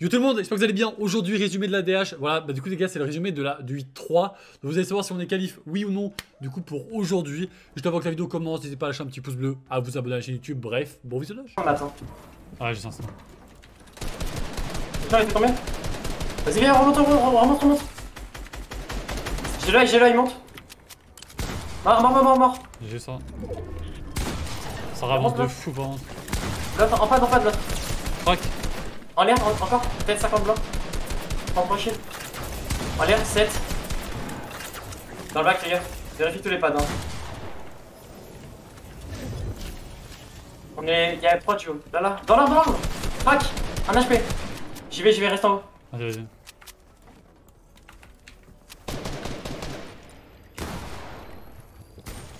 Yo tout le monde, j'espère que vous allez bien. Aujourd'hui, résumé de la DH. Voilà, bah du coup les gars, c'est le résumé de la du 8-3. Donc vous allez savoir si on est qualif, oui ou non, du coup pour aujourd'hui. Juste avant que la vidéo commence, n'hésitez pas à lâcher un petit pouce bleu, à vous abonner à la chaîne YouTube. Bref, bon visionnage. On attend. Ah, j'ai sens ça. Putain, il fait combien Vas-y, viens, remonte, remonte, remonte, remonte. J'ai l'œil, j'ai l'œil, monte. Mort, mort, mort, mort, mort. J'ai ça. Ça ravance de fou par contre. En pas, en pas l'autre. Crac. En l'air, en- encore. Peut-être 50 blancs. En prochain. En l'air, 7. Dans le bac, les gars. Vérifie tous les pads. Hein. On est. Il y a 3 duos. Là, là. Dans l'arbre, dans l'arbre. Crac. Un HP. J'y vais, j'y vais, reste en haut. Vas-y, vas-y.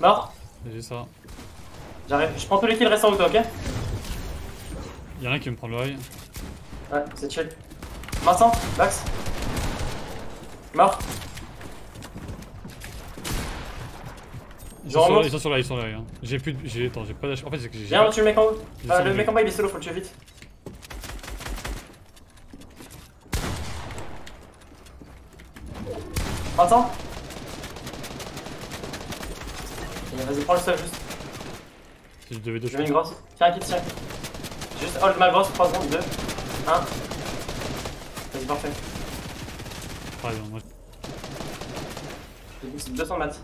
Mort. J'ai ça. J'arrive. Je prends tous les kills, reste en haut, toi, ok? Y'en a un qui me prend l'œil. Ouais, c'est chill. Vincent, Max. Mort. Ils sont, sur, remonte. ils sont sur là, ils sont là. Hein. J'ai plus de. J'ai. Attends, j'ai pas d'H. En fait, c'est que j'ai. Viens, tu le mec en haut. Euh, le mec en bas, il est solo, faut le tuer vite. Vincent Vas-y, prends le stuff juste. Si je devais deux Je mets une grosse. Tiens, un kit, tiens. Juste hold ma grosse, 3 secondes, 2, 1. Vas-y, parfait. Non, moi, J'ai c'est 200 maths.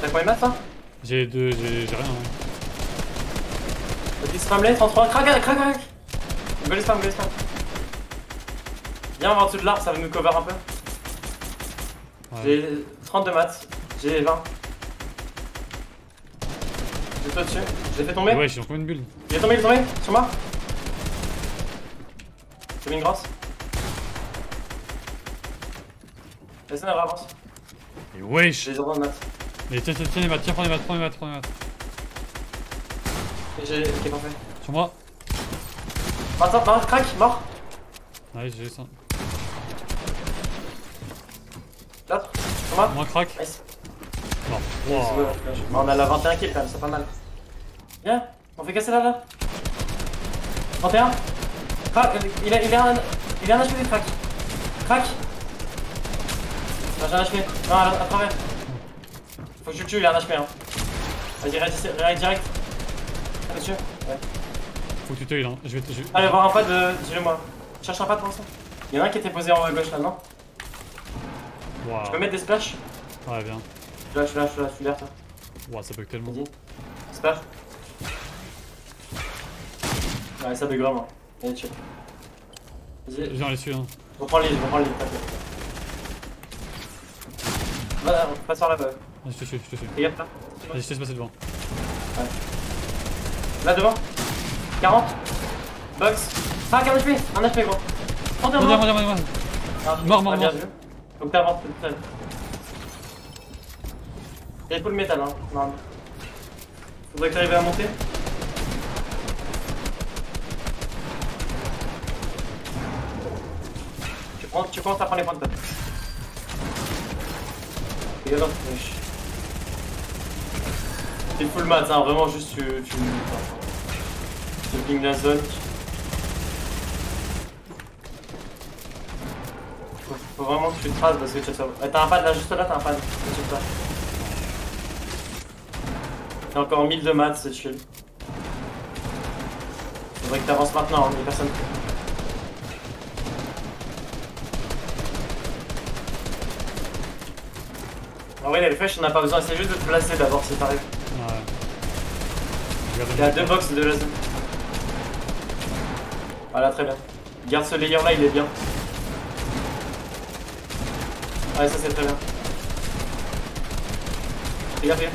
T'as combien de maths, là J'ai deux. J'ai j'ai rien. hein. Vas-y, spam-les, 33. Crac, crac, crac, crac. Go les spam, les spam. Viens, on va en dessous de l'arbre, ça va nous cover un peu. Ouais. J'ai 32 maths, j'ai 20. J'ai toi dessus, je l'ai fait tomber. Ouais, j'ai combien de bulles Il est tombé, il est tombé, sur moi. J'ai mis une grosse. Laisse-moi avance. Et wesh J'ai 0 de maths. Mais tiens, tiens, tiens les maths, tiens, prends les maths, prends les maths, prends les maths. J'ai. Ok, parfait. Sur moi. Attends, non, crac, mort. Nice, j'ai ça. L'autre, sur moi. Moi, crack. Nice. Wow. On a la 21 kills quand même, c'est pas mal. Viens, on fait casser là là. 31. Crac, il a, il a un. Il a un HP, crac. Crac. J'ai un HP. Non, à, à travers. Faut que je le tue, il a un HP. Hein. Vas-y, réagis direct. Ouais. Faut que tu te heal, hein. Je vais te. je- Allez, voir un pad de. Dis-le moi. Cherche un pad pour l'instant. Il y en a un qui était posé en haut à gauche là, non Waouh. Je peux mettre des splashs Ouais, bien. Je suis là, je suis là, je suis là, je suis là, toi. Waouh, ça bug tellement. Splash. Ouais, ça bug vraiment. Allez, chill. Vas-y, Viens, les dessus, hein. je reprends le lead, je reprends le lead, t'inquiète. Va, on passe par là, bah. Vas-y, je te suis, je te suis. Gaffe là. Vas-y, je te laisse passer devant. Là devant. 40. Box. Ah, 40 HP. Un HP, gros. 31 Reviens, mort. reviens. Ah, Mort, mort, ah, bien mort. vu. Faut que t'avances, faut que t'avances. Il y a tout le métal, hein. Non. Faudrait que t'arrives à monter. Tu commences à prendre les points de top. Et wesh. T'es full mat, hein, vraiment juste tu. tu. Tu ping la zone. Faut, faut vraiment que tu traces parce que tu ça. Ouais, T'as un pad là, juste là, t'as un pad. T'as encore 1000 de maths, c'est chill. Faudrait que t'avances maintenant, hein, y'a personne. En vrai, les flèches, on n'a pas besoin, c'est juste de te placer d'abord si t'arrives. Ouais. Regarde Il y a deux box de la zone. Voilà, très bien. Garde ce layer là, il est bien. Ouais, ça c'est très bien. Fais gaffe, fais gaffe.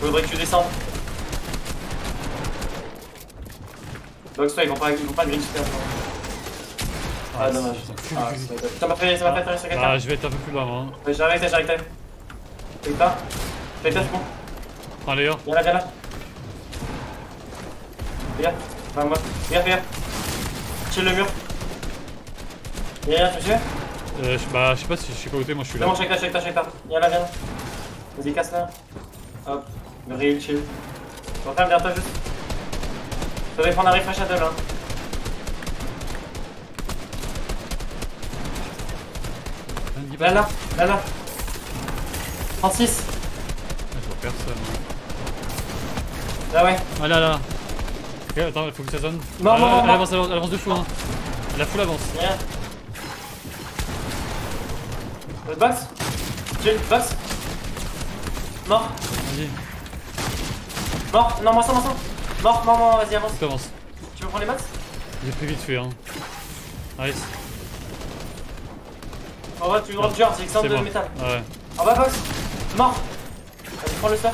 Faudrait que tu descendes. Box toi, ils vont pas, ils vont pas green super. Ah, Ah, dommage. Ah, ça m'a fait, ça m'a fait atterrir sur quelqu'un. Ah, je vais être un peu plus loin, moi. hein. J'arrive j'arrive. Fais pas. Fais pas, c'est bon. Prends les Viens là, viens là. Gaffe. Enfin, moi. Fais gaffe. Chill le mur. Y'a rien, tu sais Euh, je- bah, je sais pas si je suis pas côté, moi je suis là. bon, check là, check là, check là. Viens là, viens là. Vas-y, casse là. Hop. Le real, chill. Je referme derrière toi juste. Faudrait prendre un refresh à deux là. Là, là, là, là. 36. Ah, je vois personne. Là, ouais. Ah là là. Ok, attends, il faut que ça sonne. Non, Ah, non, elle, non, elle non. avance, elle avance, elle avance de fou. Hein. La foule avance. Rien. Le box Chill, box. Mort, Vas-y, mort. Non, moi ça, moi ça. Mort, mort, mort, vas-y, avance. avance. Tu veux prendre les box? J'ai plus vite fait. Hein. Nice. En vrai, tu drop dur, c'est C'est de bon. métal. Ouais. En bas, box. Mort. Vas-y, prends le stuff.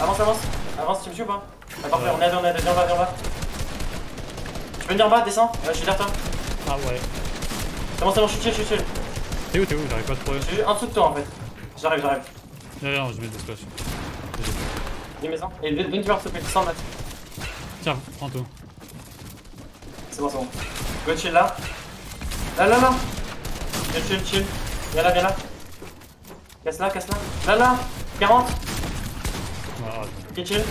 Avance, avance. Avance, tu me suis ou pas Ah, parfait, Ouais. on est à deux, on est à deux. Viens en bas, viens en bas. Tu peux venir en bas, descends. Je suis derrière toi. Ah ouais. C'est bon, c'est bon, je suis chill, je suis chill. T'es où, t'es où? J'arrive pas à te trouver. Je suis en dessous de toi en fait. J'arrive, j'arrive. Non, non, je mets des splash. Dis maison. Et viens viens, tu voir, s'il te plaît, 100 mètres. Tiens, prends tout. C'est bon, c'est bon. Go chill là. Là, là, là. Chill, chill, chill. Viens là, viens là. Casse là, casse là. Là, là. 40. Ah, attends. Ok, chill.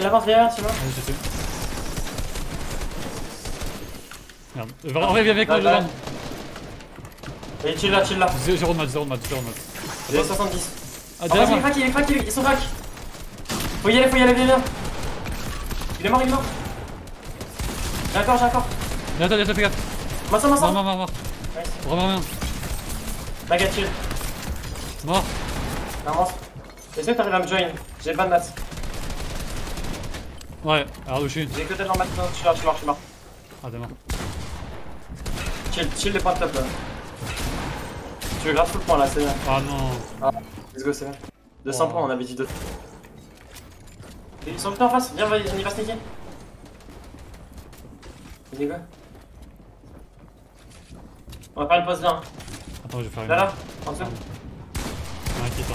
L'avance, viens, viens, c'est bon. Allez. Merde. En vrai, viens avec moi. Jordan. Et chill là, chill là. Zé- Zéro de mat, zéro de mat, zéro de mat. J'ai 70. Ah, derrière vas-y, il est moi. crack, il est crack, il est- ils sont crack. Faut y aller, faut y aller, viens, viens. Il est mort, il est mort. J'ai encore, j'ai encore. Viens, attends, attends, fais gaffe. Massa, massa. Mort, mort, mort. Nice. Vraiment bien. Baguette, chill. Mort. Avance. Est-ce que t'arrives à me join? J'ai pas de maths. Ouais, alors je suis? J'ai que tellement maths. Non, je suis mort, je suis mort, je suis mort. Ah, t'es mort. Chill, chill les points de top là. Tu veux grave tout le point là, c'est bien. Ah non. Let's go, c'est bien. 200 Oh. points, on avait dit 2. Ils sont tout en face, viens, on y va sneaker. Vas-y, go. On va faire une pause là. hein. Attends, je vais faire une. Là, là, en dessous. Ah, inquiétant.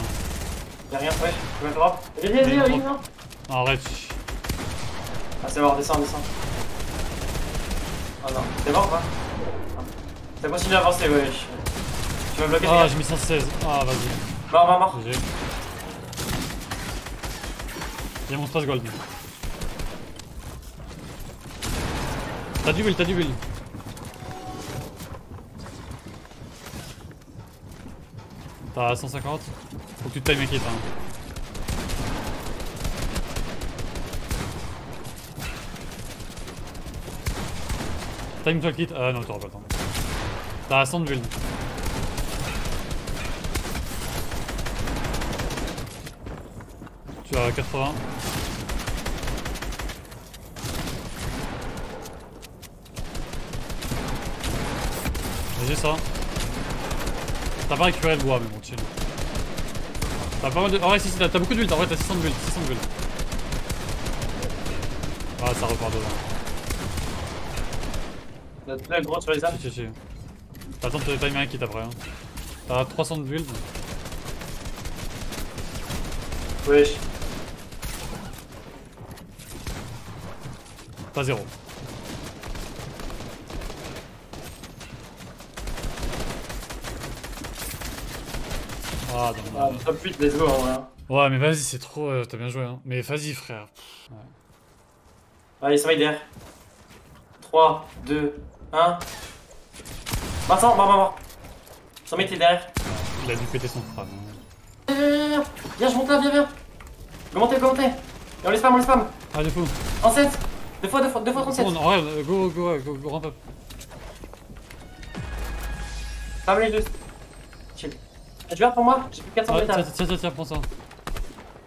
Y'a rien, ouais, je vais drop. Viens, viens, viens, viens, arrête. Ah, c'est mort, descends, descends. Ah non, t'es mort ou pas Ah. T'as continué à avancer, wesh. Tu vas bloquer Ah, j'ai mis 116. Ah, vas-y. Mort, mort, mort. A mon space gold. T'as du build, t'as du build. T'as 150 Faut que tu te time kit hein. Time toi kit Ah non t'auras pas le temps. T'as 100 de build. Tu as 80. Vas-y ça. T'as pas récupéré le bois mais bon chill. T'as pas mal de... Ah ouais si si t'as t'as beaucoup de build, en vrai t'as 600 de build, 600 de build. Ah ça repart devant. Notre le gros sur les. Chill chill chill. T'attends de timer un kit après hein. T'as 300 de build. Wesh. T'as 0. Ah non, Ah, non. top 8, let's go en vrai. hein. Ouais mais vas-y c'est trop... euh, T'as bien joué hein. Mais vas-y frère. Allez, ça va derrière. 3, 2, 1. Vincent, mort, mort, mort. Mec, t'es derrière. Il a dû péter son crâne. Viens, viens, viens, viens. Viens, je monte là, viens, viens. Go monter. Et on les spam, on les spam. Ah du coup. En 7. Deux fois, deux fois, deux fois 37. Bon, en vrai, euh, go, go, go, go, ramp up. Spam les deux. Ah, Tu vois pour moi J'ai plus 400 Ah, métal. tiens, tiens, tiens, tiens, prends ça.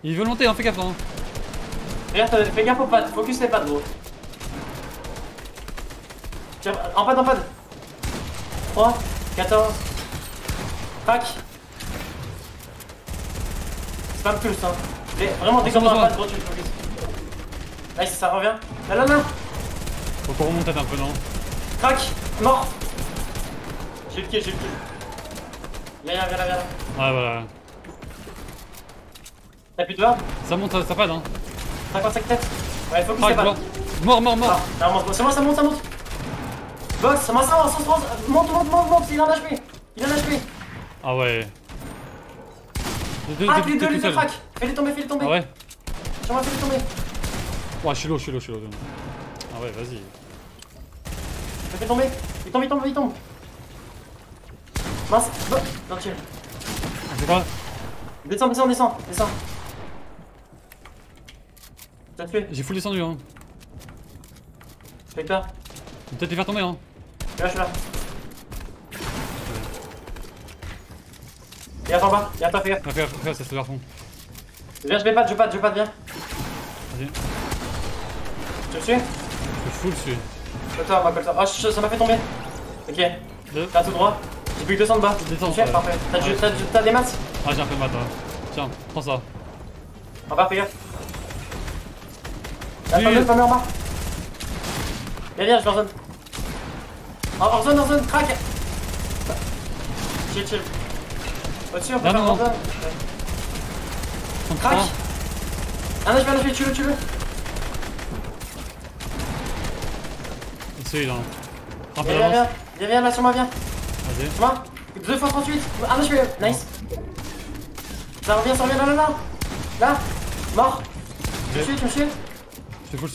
Il veut monter, hein, fais gaffe. Hein. Regarde, t'as- fais gaffe aux pattes. Focus les pattes, gros. Tiens, en pad, en pad. 3, 14. Crac. Spam plus, hein. Mais vraiment, dès qu'on attention. pad, gros, tu le focus. Nice, ça revient. Là, là, là. Faut qu'on remonte un peu, non? Crac. Mort. J'ai le kill, j'ai le kill. Viens viens viens là. Ouais, voilà. T'as plus de ward Ça monte, ça, ça pad, hein. 55 têtes Ouais, focus les Crac, pattes. mort. Mort, mort. Ah, non, monte, c'est bon, ça monte, ça monte. Box, ça m'a ça, ça, ça, monte, monte, monte, monte, il a HP. Il a HP. Ah ouais. Ah, les deux, les deux crack. Fais-les tomber, fais-les tomber. Ah ouais J'aimerais fais-les tomber. Oh, je suis low, je suis low, je suis low. Ah ouais, vas-y. Je fais tomber. Il tombe, il tombe, il tombe. Mince. Oh, non, chill. C'est quoi Descends, descends, descends, descends. T'as tué. J'ai full descendu, hein. Je fais peur. Je Peut-être les faire tomber, hein. Je suis là, je suis là. Il y a en bas, il y a toi, fais gaffe. Fais gaffe, fais gaffe, ça se leur fond. Viens, je vais pas, je vais pas, je vais pas, viens. Vas-y. Tu me suis? Je suis full dessus. Colle-toi, moi, colle-toi. Oh, je- ça m'a fait tomber. Ok, Deux. t'as tout droit. J'ai plus que 200 de bas. Descends, Ok, ouais. parfait. T'as Ouais. t'as t'as des maths Ah, j'ai un peu de mat, ouais. Tiens, prends ça. En bas, fais gaffe. Y'a Oui. pas en bas. Viens, viens, je leur zone. En, en zone, en zone, crack Chill, chill. Au-dessus, on peut Non, faire non, en non. zone. Crack Ah non, je vais, tue-le, tue-le. Celui là. Un peu Viens, viens, viens. Viens, viens, là sur moi, viens. Vas-y. Sur moi. 2 fois 38. Ah non, je vais. Nice. Ça revient, ça revient, là, là, là. Là. Mort. Tu me tu me suis. Je suis full.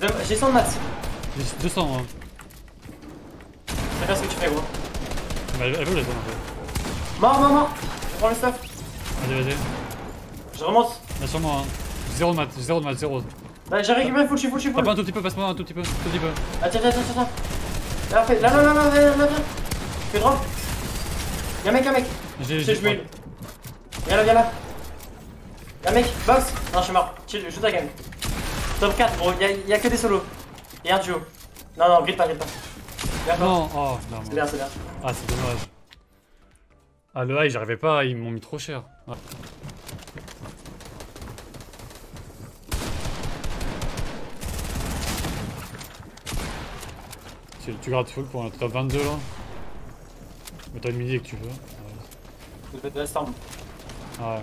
Deux- J'ai 100 de maths. J'ai 200, hein. C'est bien ce que tu fais, gros. Mais elle, veut les zones en fait. Mort, mort, mort. Je prends le stuff. Vas-y, vas-y. Je remonte. Là sur moi, hein. Zéro de mat, zéro de mat, zéro. Bah, j'ai récupéré full, je suis full, je suis T'as full. pas un tout petit peu, passe-moi un tout petit peu, tout petit peu. Ah, tiens, tiens, tiens, tiens. Là, fais- là, là, là, là, viens. Fais drop. Y'a un mec, y'a un mec. J'ai, m'huile. Viens là, viens là. Y'a un mec, box. Non, je suis mort. Chill, je joue ta game. Top 4, gros. Y'a, y'a que des solos. Et un duo. Non, non, grille pas, grille pas. Viens. Non, oh, non, C'est bien, c'est bien. Ah, c'est dommage. Ah, le high, j'arrivais pas, ils m'ont mis trop cher. Ouais. Tu, tu gardes full pour un top 22 là Mais t'as une midi que tu veux. Ouais. Je vais te Ah ouais.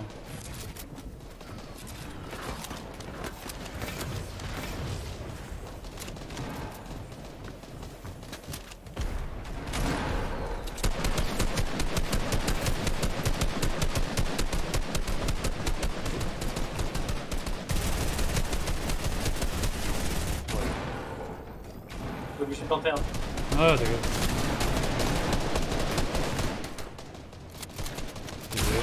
Je suis obligé de tenter. Hein. Ouais, t'inquiète. Désolé.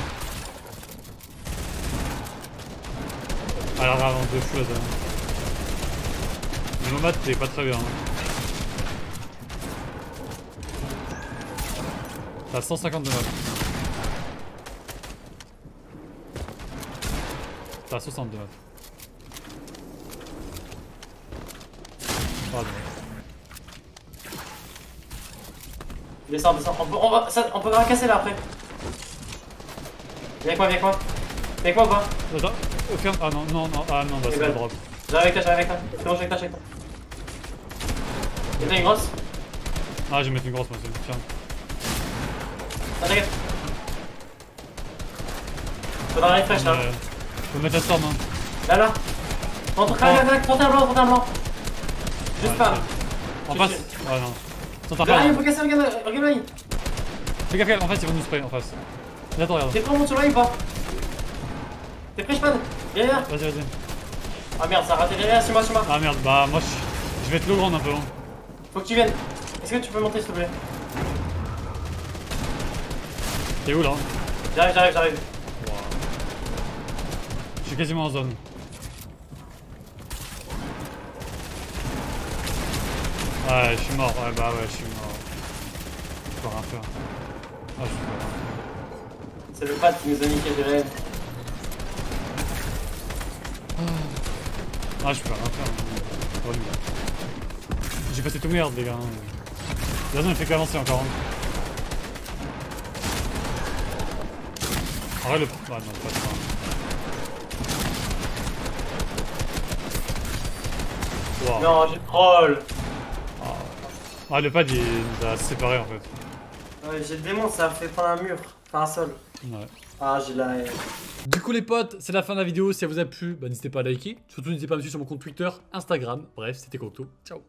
Ah, la rave de fou là dedans nomade t'es pas très bien. hein. T'as 150 de mat. T'as 60 de mat. Descends, descends. On peut, on va, ça, on peut racasser là après. Viens avec moi, viens avec moi. Viens avec moi ou pas? Attends, ferme. Ah non, non, non, ah non, bah c'est ben. le drop. J'arrive avec toi, j'arrive avec toi. C'est bon, j'arrive avec toi, j'arrive avec toi. Y'a une grosse? Ah, je vais mettre une grosse moi aussi. Tiens. Ah, t'inquiète. Faudra un refresh là. Faut mettre la storm, hein. Là, là. Entre, crac, crac, crac, 31 blanc, 31 blanc. Juste pas. En face. Ah non. Pas. il faut casser, regarde, regarde là. Fais gaffe, fais gaffe, en fait, ils vont nous spray en face. Là, attends, regarde. T'es prêt, on monte sur là ou pas T'es prêt, Viens, viens. Vas-y, vas-y. Ah merde, ça a raté. Viens, viens, suis-moi, suis-moi. Ah merde, bah moi je, je vais être low ground un peu. Hein. Faut que tu viennes. Est-ce que tu peux monter, s'il te plaît? T'es où là? J'arrive, j'arrive, j'arrive. Je suis quasiment en zone. Ouais, je suis mort. Ouais, bah ouais, je suis mort. Je peux rien faire. Ah, je peux rien faire. C'est le pad qui nous a niqué des rêves. Ah, je peux rien faire. J'ai passé tout merde, les gars. hein. La zone ne fait qu'avancer encore. hein. En vrai, le. Ah non, pas ça. Wow. Non, j'ai troll. Ah, le pad il nous a séparés en fait. Ouais, j'ai le démon, ça a fait prendre un mur. Enfin, un sol. Ouais. Ah, j'ai la. Du coup les potes, c'est la fin de la vidéo. Si elle vous a plu, bah, n'hésitez pas à liker. Surtout n'hésitez pas à me suivre sur mon compte Twitter, Instagram. Bref, c'était Cocteau. Ciao